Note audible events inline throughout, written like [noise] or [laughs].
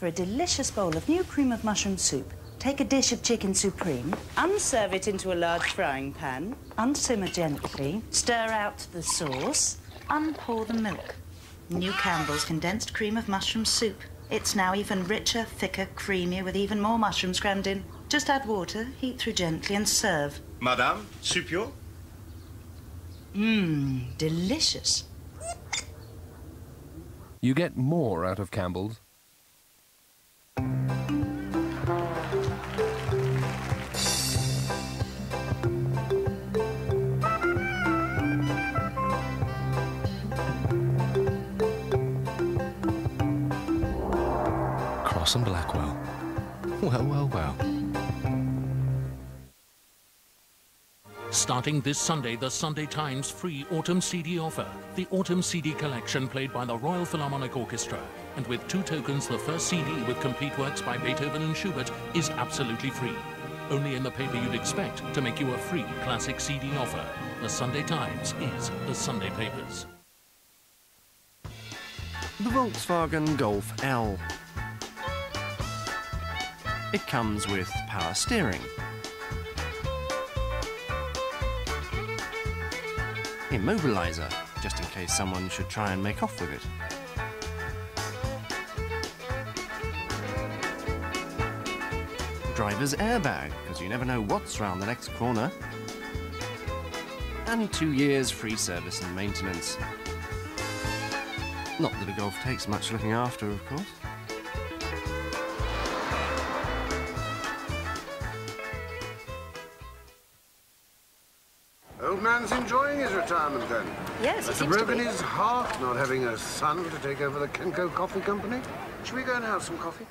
For a delicious bowl of new cream of mushroom soup, take a dish of chicken supreme, unserve it into a large frying pan, unsimmer gently, stir out the sauce, unpour the milk. New Campbell's condensed cream of mushroom soup. It's now even richer, thicker, creamier, with even more mushrooms crammed in. Just add water, heat through gently, and serve. Madame, supio? Mmm, delicious. You get more out of Campbell's. Crosse and Blackwell. Well, well, well. Starting this Sunday, the Sunday Times free autumn CD offer. The autumn CD collection played by the Royal Philharmonic Orchestra. And with two tokens, the first CD with complete works by Beethoven and Schubert is absolutely free. Only in the paper you'd expect to make you a free classic CD offer. The Sunday Times is the Sunday papers. The Volkswagen Golf L. It comes with power steering, immobilizer, just in case someone should try and make off with it. Driver's airbag, because you never know what's round the next corner. And two years free service and maintenance. Not that a Golf takes much looking after, of course. Enjoying his retirement then. Yes, he Must have seems to broken be. his heart not having a son to take over the Kenco Coffee Company. Should we go and have some coffee?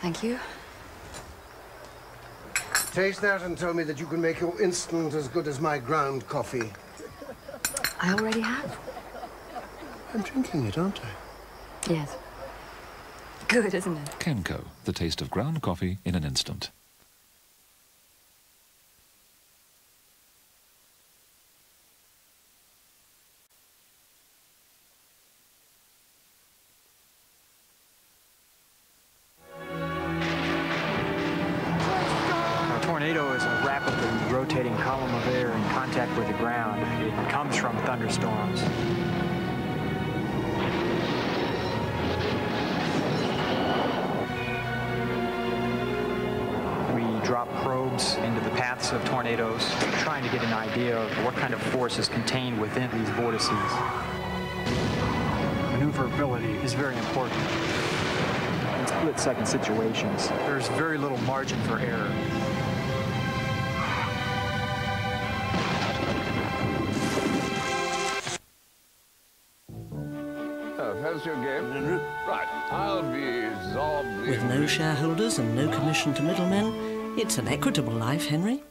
Thank you. Taste that and tell me that you can make your instant as good as my ground coffee. [laughs] I already have. I'm drinking it, aren't I? Yes. Good, isn't it? Kenco, the taste of ground coffee in an instant. Thunderstorms. We drop probes into the paths of tornadoes, trying to get an idea of what kind of force is contained within these vortices. Maneuverability is very important. In split-second situations, there's very little margin for error. Your game? Right, I'll be Zob. With no shareholders and no commission to middlemen, it's an equitable life, Henry.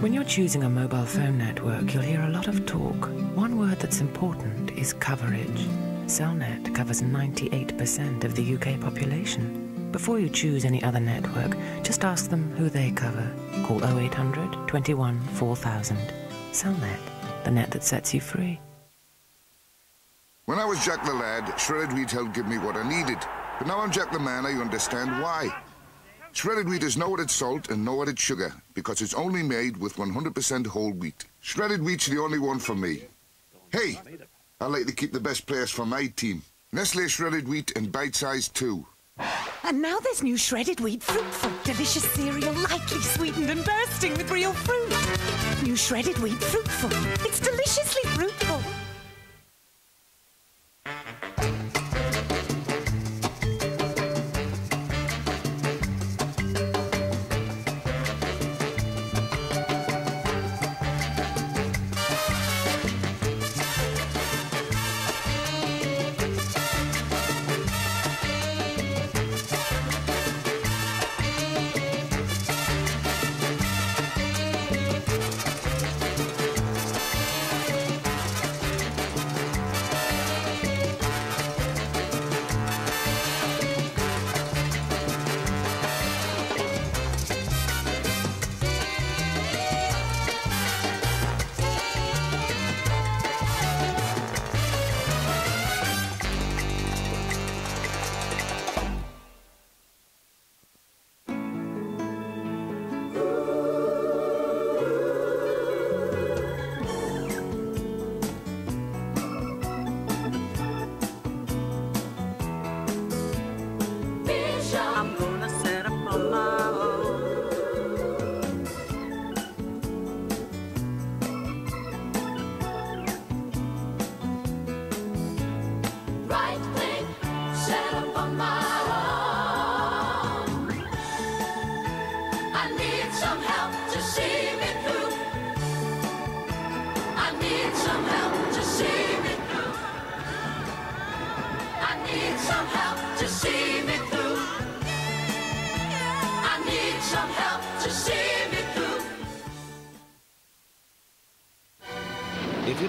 When you're choosing a mobile phone network, you'll hear a lot of talk. One word that's important is coverage. Cellnet covers 98% of the UK population. Before you choose any other network, just ask them who they cover. Call 0800 21 4000. Cellnet, the net that sets you free. When I was Jack the lad, shredded wheat helped give me what I needed. But now I'm Jack the man, I understand why. Shredded wheat is no added salt and no added sugar, because it's only made with 100% whole wheat. Shredded wheat's the only one for me. Hey, I like to keep the best players for my team. Nestle shredded wheat and bite-sized too. And now there's new shredded wheat fruit fruit. Delicious cereal, lightly sweetened and bursting with real fruit. New shredded wheat fruit fruit. It's deliciously fruitful.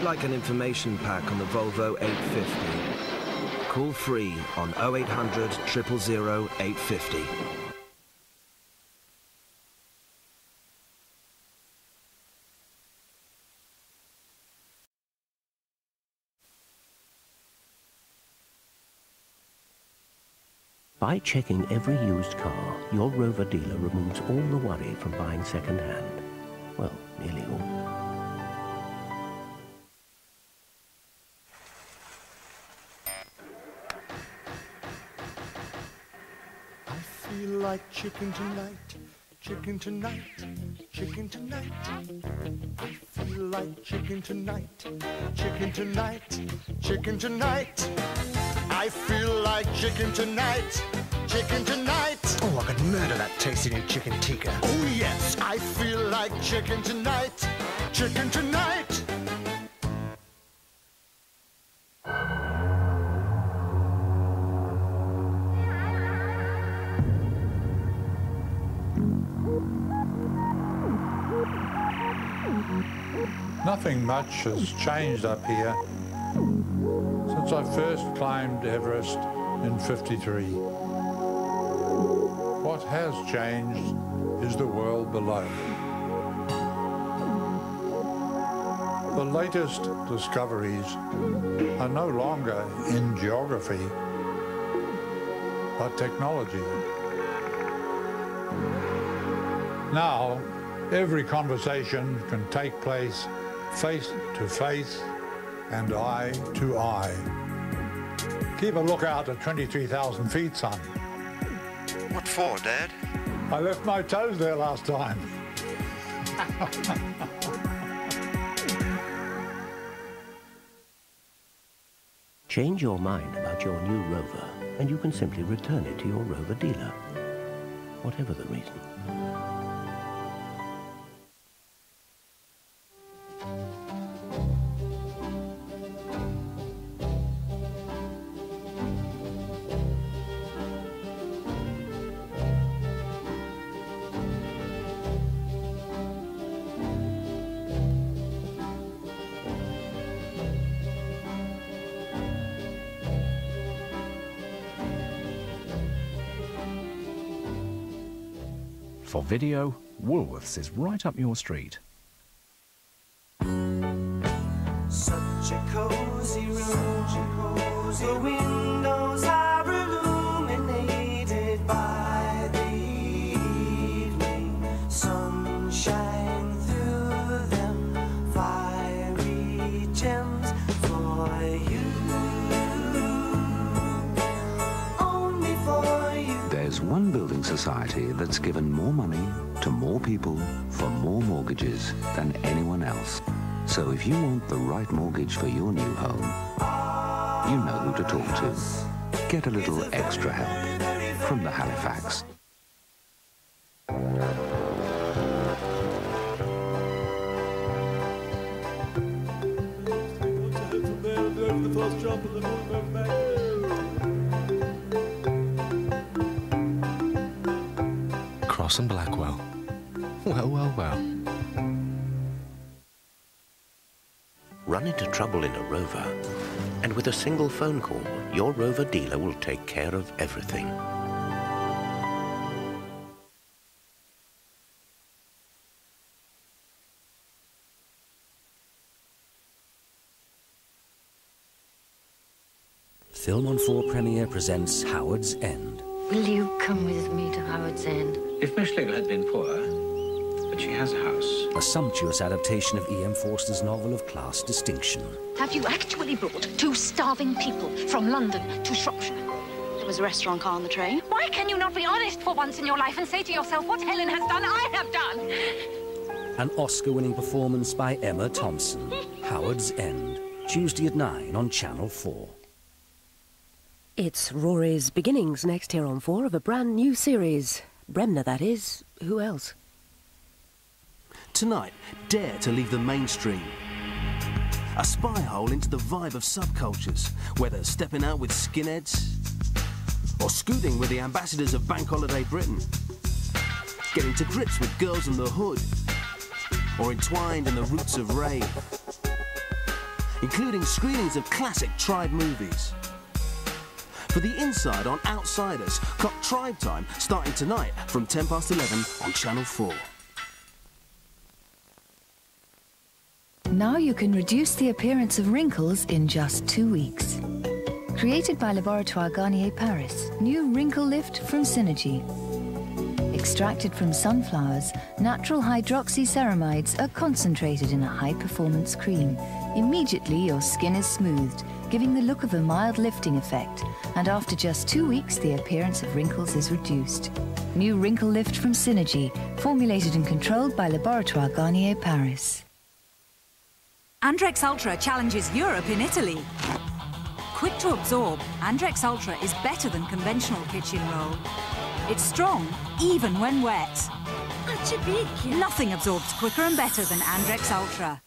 Like an information pack on the Volvo 850, call free on 0800 000 850. By checking every used car, your Rover dealer removes all the worry from buying second-hand. Well, nearly all. Like chicken tonight, chicken tonight, chicken tonight. I feel like chicken tonight, chicken tonight, chicken tonight. I feel like chicken tonight, chicken tonight. Oh, I could murder that tasty new chicken tikka. Oh yes, I feel like chicken tonight, chicken tonight. Nothing much has changed up here since I first climbed Everest in 53. What has changed is the world below. The latest discoveries are no longer in geography, but technology. Now, every conversation can take place face to face and eye to eye. Keep a lookout at 23,000 feet, son. What for, Dad? I left my toes there last time. [laughs] Change your mind about your new Rover, and you can simply return it to your Rover dealer. Whatever the reason. For video, Woolworths is right up your street. Such a cozy room. The windows society that's given more money to more people for more mortgages than anyone else. So if you want the right mortgage for your new home, you know who to talk to. Get a little extra help from the Halifax. Crosse and Blackwell. Well, well, well. Run into trouble in a Rover, and with a single phone call, your Rover dealer will take care of everything. Film on 4 Premiere presents Howards End. Will you come with me to Howards End? If Miss Schlegel had been poor, but she has a house. A sumptuous adaptation of E.M. Forster's novel of class distinction. Have you actually brought two starving people from London to Shropshire? There was a restaurant car on the train. Why can you not be honest for once in your life and say to yourself, what Helen has done, I have done? An Oscar-winning performance by Emma Thompson. [laughs] Howards End. Tuesday at 9 on Channel 4. It's Rory's beginnings next here on 4 of a brand new series. Bremner, that is. Who else? Tonight, dare to leave the mainstream. A spy hole into the vibe of subcultures, whether stepping out with skinheads, or scooting with the ambassadors of Bank Holiday Britain, getting to grips with girls in the hood, or entwined in the roots of rave, including screenings of classic Tribe movies. For the inside on Outsiders, clock Tribe Time starting tonight from 10 past 11 on Channel 4. Now you can reduce the appearance of wrinkles in just two weeks. Created by Laboratoire Garnier Paris, new Wrinkle Lift from Synergie. Extracted from sunflowers, natural hydroxyceramides are concentrated in a high-performance cream. Immediately your skin is smoothed, giving the look of a mild lifting effect, and after just two weeks the appearance of wrinkles is reduced. New Wrinkle Lift from Synergie, formulated and controlled by Laboratoire Garnier Paris. Andrex Ultra challenges Europe in Italy. Quick to absorb, Andrex Ultra is better than conventional kitchen roll. It's strong, even when wet. Nothing absorbs quicker and better than Andrex Ultra.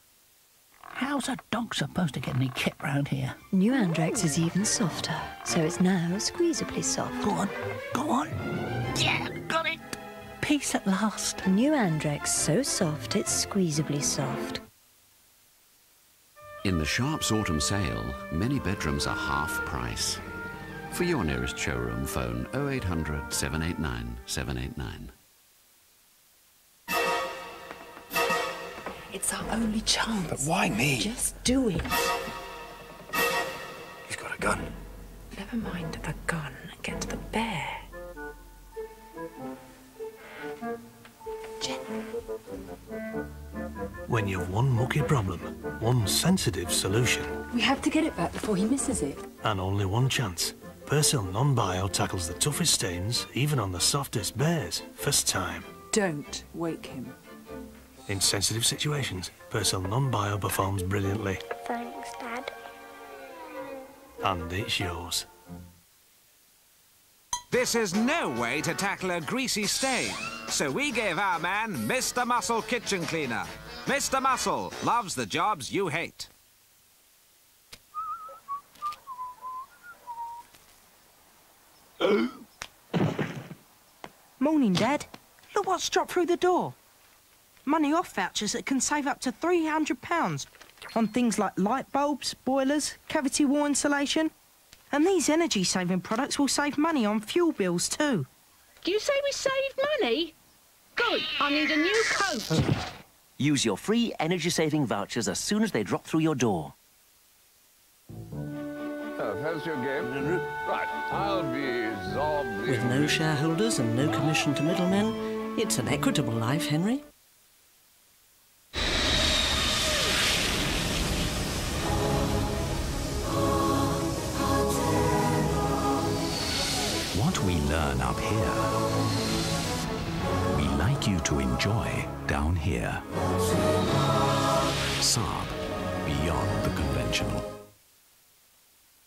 How's a dog supposed to get any kip round here? New Andrex is even softer, so it's now squeezably soft. Go on, go on. Yeah, got it. Peace at last. New Andrex, so soft it's squeezably soft. In the Sharps autumn sale, many bedrooms are half price. For your nearest showroom, phone 0800 789 789. It's our only chance. But why me? Just do it. He's got a gun. Never mind the gun. Get the bear. When you've one mucky problem, one sensitive solution, We have to get it back before he misses it. and only one chance, Persil Non-Bio tackles the toughest stains, even on the softest bears, first time. Don't wake him. In sensitive situations, Persil Non-Bio performs brilliantly, Thanks, Dad. and it's yours. This is no way to tackle a greasy stain, so we gave our man Mr. Muscle Kitchen Cleaner. Mr. Muscle loves the jobs you hate. [gasps] Morning, Dad. Look what's dropped through the door. Money off vouchers that can save up to £300 on things like light bulbs, boilers, cavity wall insulation. And these energy saving products will save money on fuel bills too. Do you say we saved money? Good, I need a new coat. [sighs] Use your free energy-saving vouchers as soon as they drop through your door. Oh, That's your game? Right, I'll be Zob. With no shareholders and no commission to middlemen, it's an equitable life, Henry. What we learn up here, we like you to enjoy down here. Saab, beyond the conventional.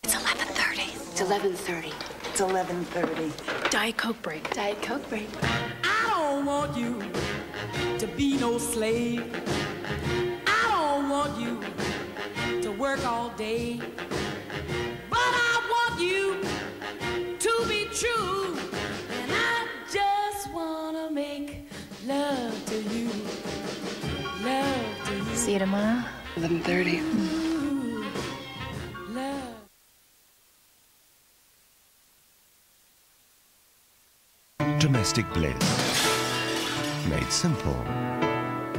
It's 11.30. It's 11.30. It's 11.30. Diet Coke break. Diet Coke break. I don't want you to be no slave. I don't want you to work all day. See you tomorrow. 11.30. Love. Domestic bliss. Made simple.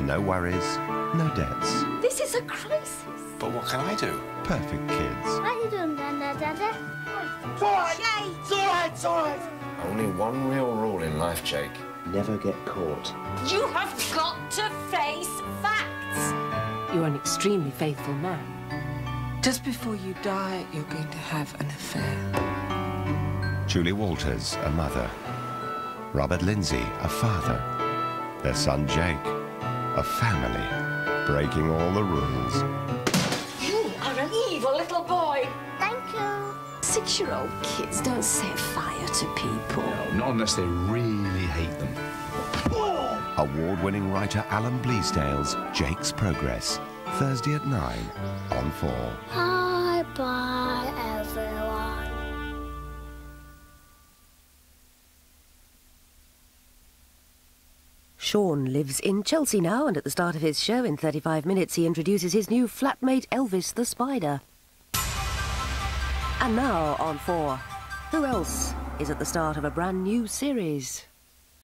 No worries, no debts. This is a crisis. But what can I do? Perfect kids. What are you doing, Dada? Dada? It's all right. It's all right. It's all right. Only one real rule in life, Jake. Never get caught. You have got to face facts. You're an extremely faithful man. Just before you die, you're going to have an affair. Julie Walters, a mother. Robert Lindsay, a father. Their son Jake, a family, breaking all the rules. You are an evil little boy. Thank you. Six-year-old kids don't set fire to people. No, Not unless they really hate them award-winning writer Alan Bleasdale's Jake's Progress, Thursday at 9 on 4. Bye bye, everyone. Sean lives in Chelsea now, and at the start of his show in 35 minutes, he introduces his new flatmate Elvis the Spider. And now on 4. Who else is at the start of a brand new series?